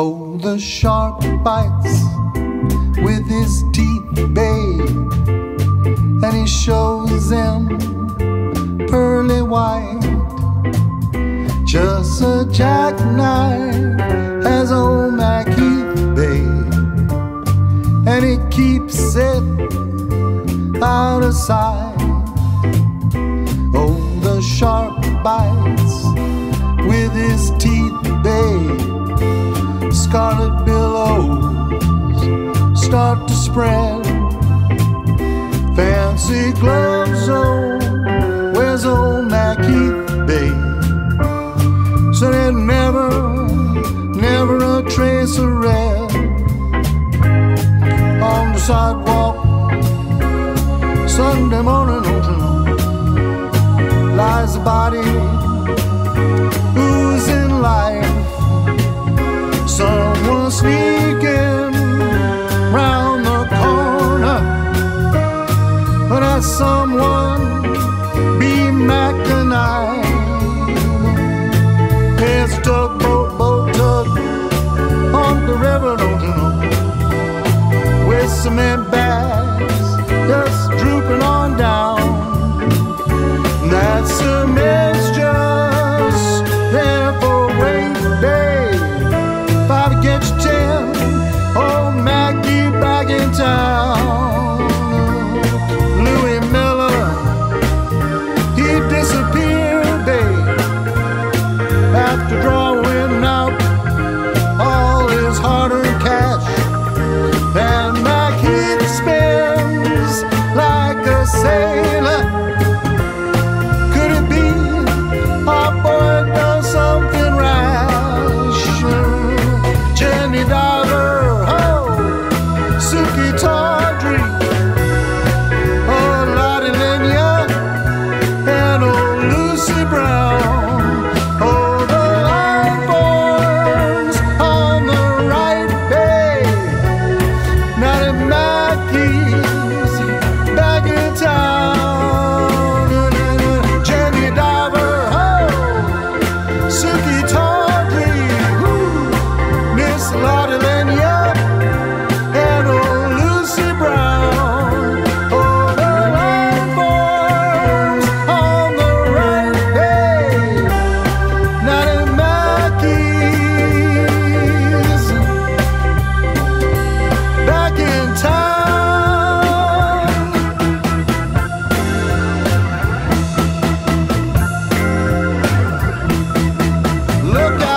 Oh, the shark bites with his teeth, babe, and he shows them pearly white. Just a jackknife has old Mac out of sight. Oh, the sharp bites with his teeth, babe scarlet billows start to spread. Fancy gloves, oh, where's old Macheath, babe? So there's never, never a trace of red on the sidewalk. Sunday morning ocean lies a body oozing life. Look